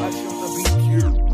Action the be cured.